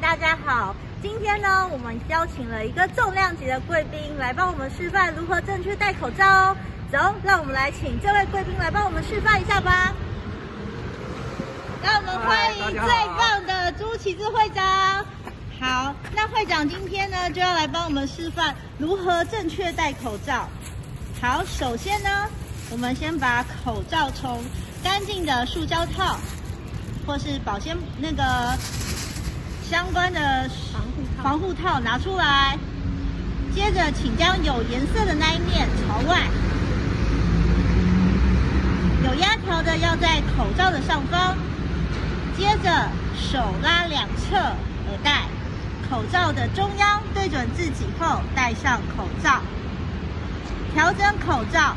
大家好，今天呢，我们邀请了一个重量级的贵宾来帮我们示范如何正确戴口罩哦。走，让我们来请这位贵宾来帮我们示范一下吧。让我们欢迎最棒的朱启志会长。好，那会长今天呢就要来帮我们示范如何正确戴口罩。好，首先呢，我们先把口罩从干净的塑胶套或是保鲜那个相关的防护套防护套拿出来，接着请将有颜色的那一面朝外，有压条的要在口罩的上方，接着手拉两侧耳带，口罩的中央对准自己后戴上口罩，调整口罩。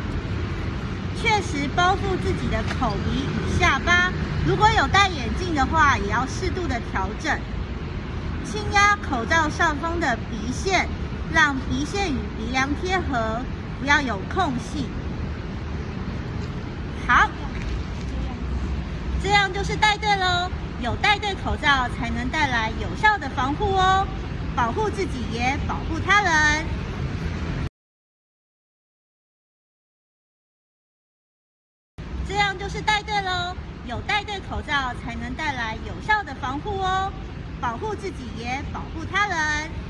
确实包覆自己的口鼻与下巴，如果有戴眼镜的话，也要适度的调整。轻压口罩上方的鼻线，让鼻线与鼻梁贴合，不要有空隙。好，这样就是戴对喽。有戴对口罩，才能带来有效的防护哦，保护自己也保护他人。这样就是戴对喽。有戴对口罩，才能带来有效的防护哦，保护自己也保护他人。